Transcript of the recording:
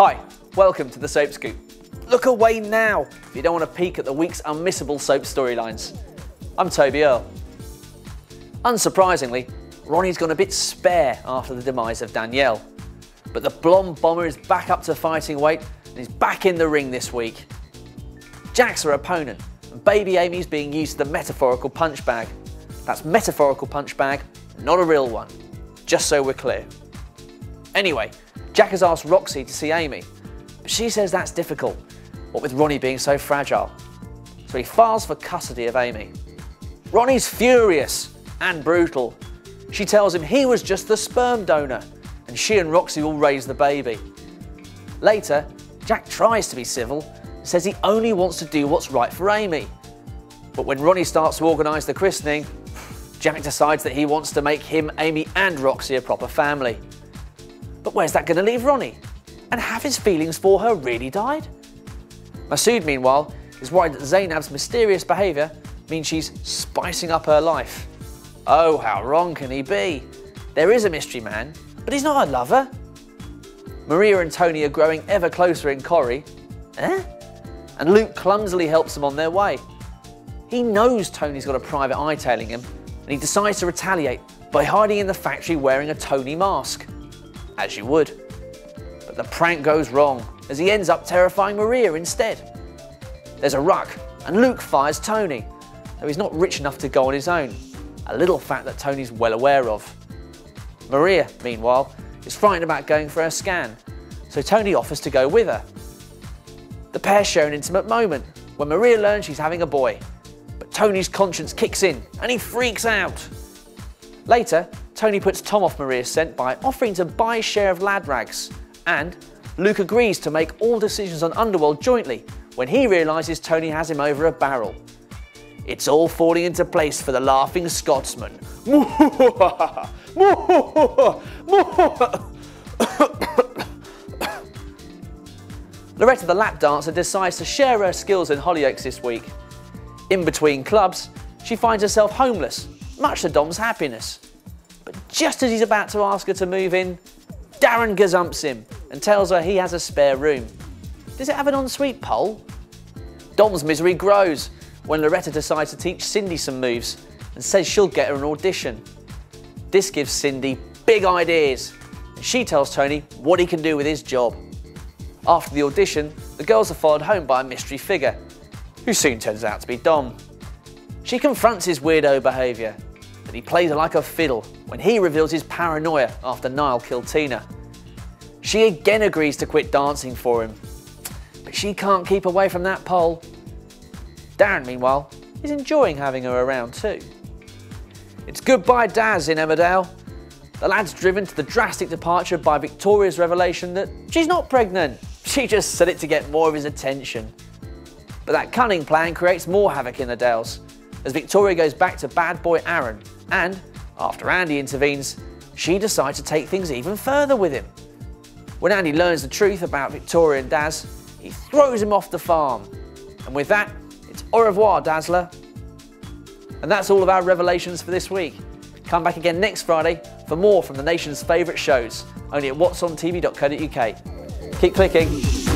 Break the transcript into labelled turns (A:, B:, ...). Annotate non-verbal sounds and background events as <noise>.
A: Hi, welcome to the Soap Scoop. Look away now if you don't want to peek at the week's unmissable soap storylines. I'm Toby Earl. Unsurprisingly, Ronnie's gone a bit spare after the demise of Danielle. But the blonde bomber is back up to fighting weight and is back in the ring this week. Jack's her opponent, and baby Amy's being used to the metaphorical punch bag. That's metaphorical punch bag, not a real one. Just so we're clear. Anyway, Jack has asked Roxy to see Amy, but she says that's difficult, what with Ronnie being so fragile. So he files for custody of Amy. Ronnie's furious and brutal. She tells him he was just the sperm donor, and she and Roxy will raise the baby. Later, Jack tries to be civil says he only wants to do what's right for Amy. But when Ronnie starts to organise the christening, Jack decides that he wants to make him, Amy, and Roxy a proper family. But where's that going to leave Ronnie? And have his feelings for her really died? Masood, meanwhile, is worried that Zainab's mysterious behaviour means she's spicing up her life. Oh, how wrong can he be? There is a mystery man, but he's not a lover. Maria and Tony are growing ever closer in Corrie. Eh? And Luke clumsily helps them on their way. He knows Tony's got a private eye tailing him, and he decides to retaliate by hiding in the factory wearing a Tony mask. As you would. But the prank goes wrong, as he ends up terrifying Maria instead. There's a ruck, and Luke fires Tony, though he's not rich enough to go on his own, a little fact that Tony's well aware of. Maria, meanwhile, is frightened about going for her scan, so Tony offers to go with her. The pair share an intimate moment when Maria learns she's having a boy, but Tony's conscience kicks in and he freaks out. Later, Tony puts Tom off Maria's scent by offering to buy a share of lad rags, and Luke agrees to make all decisions on Underworld jointly when he realises Tony has him over a barrel. It's all falling into place for the laughing Scotsman. Loretta the lap dancer decides to share her skills in Hollyoaks this week. In between clubs, she finds herself homeless, much to Dom's happiness. But just as he's about to ask her to move in, Darren gazumps him and tells her he has a spare room. Does it have an ensuite pole? Dom's misery grows when Loretta decides to teach Cindy some moves and says she'll get her an audition. This gives Cindy big ideas, and she tells Tony what he can do with his job. After the audition, the girls are followed home by a mystery figure, who soon turns out to be Dom. She confronts his weirdo behaviour, he plays like a fiddle when he reveals his paranoia after Niall killed Tina. She again agrees to quit dancing for him, but she can't keep away from that pole. Darren, meanwhile, is enjoying having her around too. It's goodbye Daz in Emmerdale. The lad's driven to the drastic departure by Victoria's revelation that she's not pregnant. <laughs> She just said it to get more of his attention. But that cunning plan creates more havoc in the Dales, as Victoria goes back to bad boy Aaron, and, after Andy intervenes, she decides to take things even further with him. When Andy learns the truth about Victoria and Daz, he throws him off the farm. And with that, it's au revoir, Dazzler. And that's all of our revelations for this week. Come back again next Friday for more from the nation's favourite shows, only at whatsontv.co.uk. Keep clicking.